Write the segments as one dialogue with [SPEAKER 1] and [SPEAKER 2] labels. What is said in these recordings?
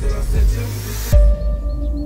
[SPEAKER 1] said I said, you.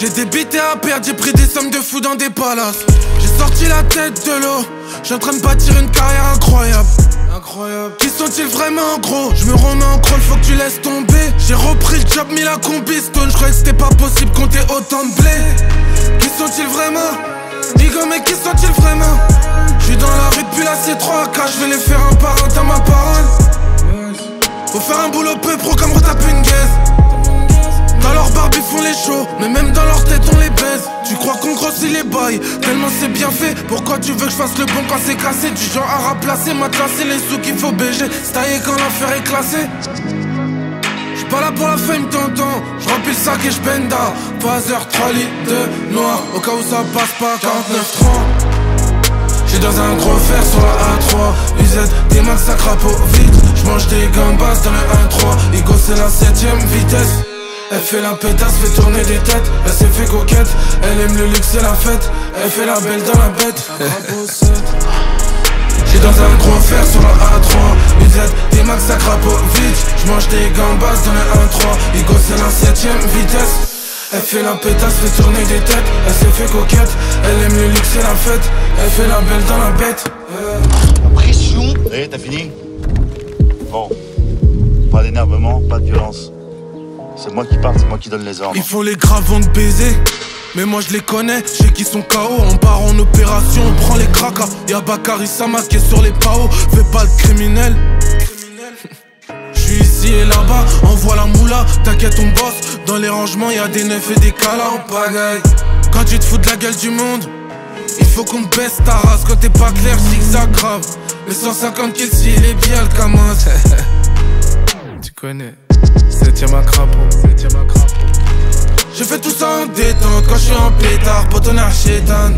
[SPEAKER 1] J'ai débité à perdre, j'ai pris des sommes de fou dans des palaces. J'ai sorti la tête de l'eau, j'suis en train de bâtir une carrière incroyable. Incroyable. Qui sont-ils vraiment gros? Je me remets en crawl, faut que tu laisses tomber. J'ai repris le job, mis la combistone. Je croyais que c'était pas possible compter autant de blé. Qui sont-ils vraiment? Nigo, mais qui sont-ils vraiment? J'suis dans la rue depuis la C3 K, je vais les faire un par un, t'as ma parole. Faut faire un boulot peu pro comme retaper une gaze. Dans leur barbe ils font les shows, mais même dans leur tête on les baise. Tu crois qu'on grossit les bails, tellement c'est bien fait. Pourquoi tu veux que je fasse le bon quand c'est cassé Du genre à remplacer, matlasser les sous qu'il faut beiger. C'est quand l'affaire est classée. J'suis pas là pour la fame, t'entends. J'remplis le sac et j'benda. Phaser, 3 litres de noir, au cas où ça passe pas. 49 30. J'suis dans un gros fer sur la A3 UZ, des max ça crapaud vite J'mange des gambas dans le 1-3 Igo c'est la 7ème vitesse Elle fait la pétasse, fait tourner des têtes. Elle s'est fait coquette, elle aime le luxe et la fête. Elle fait la belle dans la bête. J'suis dans un gros fer sur la A3 UZ, des max crapaud vite. J'mange des gambas dans le 1-3 Igo c'est la 7ème vitesse. Elle fait la pétasse, fait tourner des têtes. Elle s'est fait coquette, elle aime le luxe et la fête. Elle fait la belle dans la bête.
[SPEAKER 2] Pression. Eh, t'as fini? Bon. Pas d'énervement, pas de violence. C'est moi qui parle, c'est moi qui donne les ordres.
[SPEAKER 1] Ils font les gravants de baiser. Mais moi je les connais, je sais qu'ils sont KO, on part en opération, on prend les cracas. Y'a qui est sur les paos, fais pas le criminel. J'suis ici et là-bas, envoie la moula, t'inquiète on bosse. Dans les rangements y'a des neufs et des calas. En pagaille. Quand tu te fous de la gueule du monde il faut qu'on te baisse ta race. Quand t'es pas clair, zigzag grave. Le 150 kills, si il est bien le tu connais. Septième à crapaud, septième. Je fais tout ça en détente quand je suis en pétard, potonard chétan.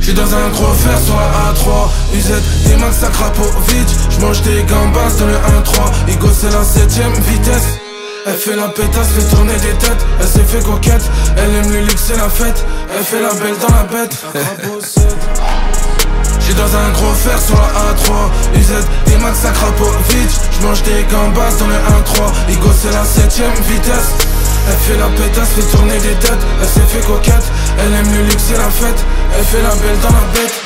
[SPEAKER 1] J'suis dans un gros fer sur la A3 UZ, des max crapaud. Vite J'mange des gambas dans le 1-3 Igo c'est la 7ème vitesse. Elle fait la pétasse, fait tourner des têtes. Elle s'est fait coquette, elle aime le luxe et la fête. Elle fait la belle dans la bête. J'suis dans un gros fer sur la A3 UZ, des max à crapaud vite. J'mange des gambas dans le 1-3 Igo c'est la 7ème vitesse. Elle fait la pétasse, fait tourner des têtes. Elle s'est fait coquette, elle aime le luxe et la fête. Elle fait la belle dans la bête